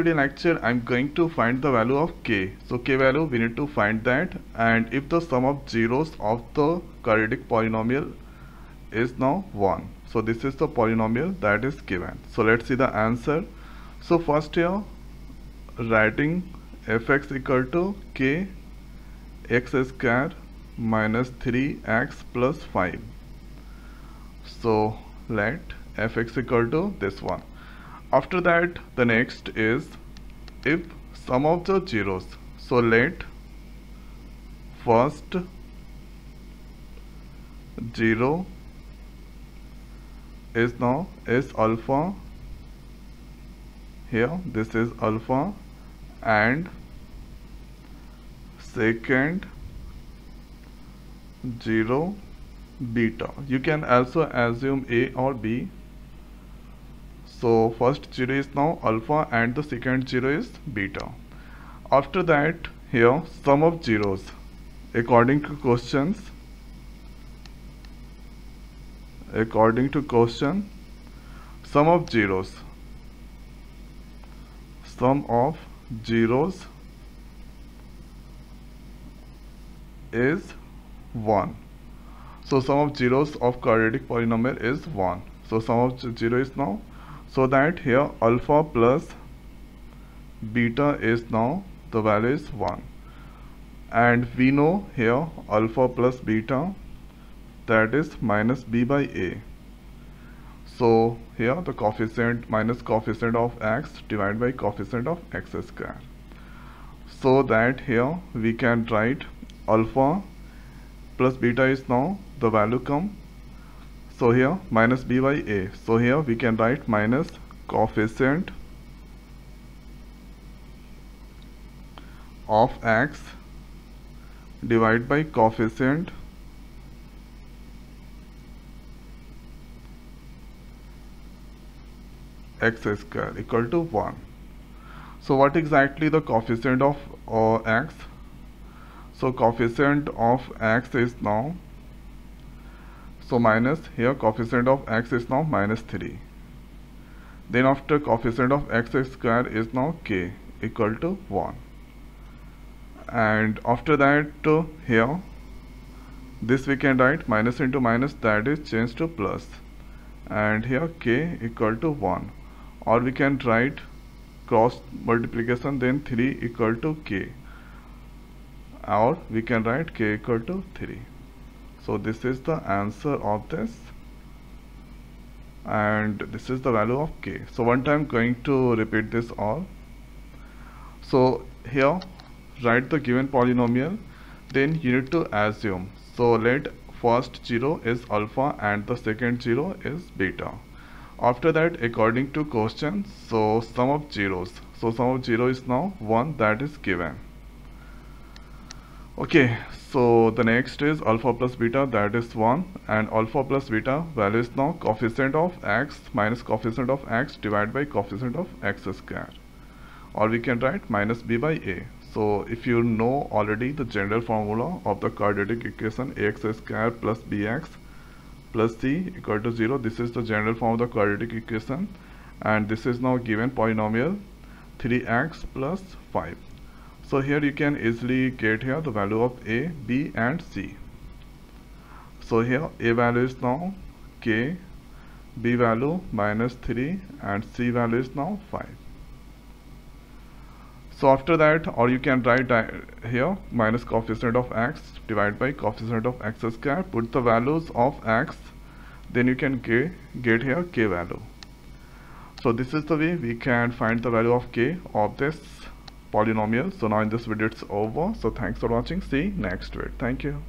Today lecture I'm going to find the value of k. So k value we need to find that and if the sum of zeros of the quadratic polynomial is now 1. So this is the polynomial that is given. So let's see the answer. So first here writing fx equal to k x square minus 3x plus 5. So let fx equal to this one after that the next is if sum of the zeros so let first 0 is now is alpha. Here this is alpha. And second 0 beta. You can also assume a or b so first 0 is now alpha and the second 0 is beta. After that here sum of zeros. According to questions according to question sum of zeros. Sum of zeros is 1 so sum of zeros of quadratic polynomial is 1 so sum of 0 is now so that here alpha plus beta is now the value is 1 and we know here alpha plus beta that is minus b by a. So here the coefficient minus coefficient of x divided by coefficient of x square. So that here we can write alpha plus beta is now the value come so here minus b by a. So here we can write minus coefficient of x divided by coefficient x square equal to 1 so what exactly the coefficient of uh, x? So coefficient of x is now so minus here coefficient of x is now minus 3 then after coefficient of x square is now k equal to 1 and after that uh, here this we can write minus into minus that is changed to plus. And here k equal to 1 or we can write cross multiplication then 3 equal to k. Or we can write k equal to 3 so this is the answer of this. And this is the value of k. So one time going to repeat this all. So here write the given polynomial. Then you need to assume. So let first 0 is alpha and the second 0 is beta. After that according to question so sum of zeros. So sum of 0 is now 1 that is given okay so the next is alpha plus beta that is 1 and alpha plus beta value is now coefficient of x minus coefficient of x divided by coefficient of x square or we can write minus b by a. So if you know already the general formula of the quadratic equation ax square plus bx plus c equal to 0 this is the general form of the quadratic equation and this is now given polynomial 3x plus 5 so here you can easily get here the value of a b and c. So here a value is now k b value minus 3 and c value is now 5 so after that or you can write here minus coefficient of x divided by coefficient of x square put the values of x then you can get, get here k value. So this is the way we can find the value of k of this polynomial so now in this video it's over. So thanks for watching. See next video. Thank you